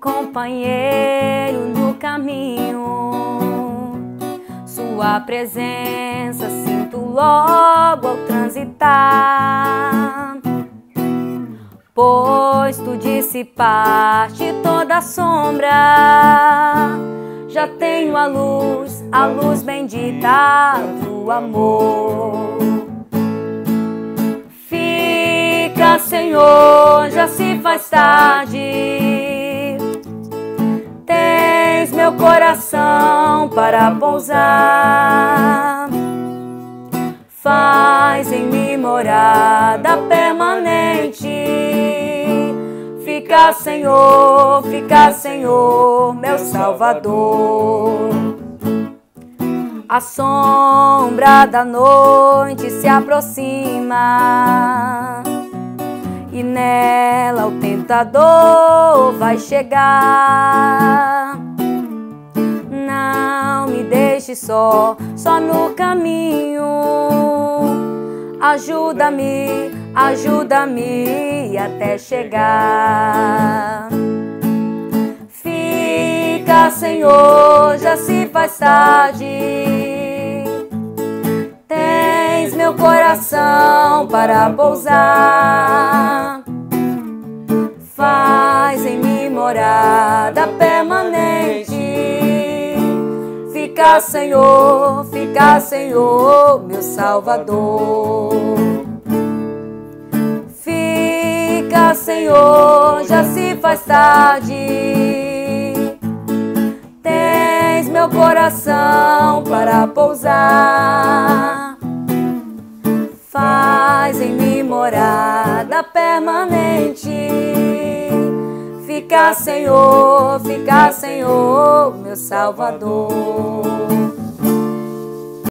companheiro no caminho. Sua presença sinto logo ao transitar. Pois tu dissipaste toda a sombra. Já tenho a luz, a luz bendita do amor. Fica, Senhor, já faz tarde. Tens meu coração para pousar. Faz em mim morada permanente. Fica, Senhor, fica, Senhor, meu Salvador. A sombra da noite se aproxima e nela o tentador vai chegar. Não me deixe só, só no caminho. Ajuda-me, ajuda-me até chegar. Fica, Senhor, já se faz tarde. Tens meu coração para pousar. Fica, Senhor, fica, Senhor, meu Salvador. Fica, Senhor, já se faz tarde. Tens meu coração para pousar. Faz em mim morada permanente. Fica, Senhor, fica, Senhor, meu Salvador.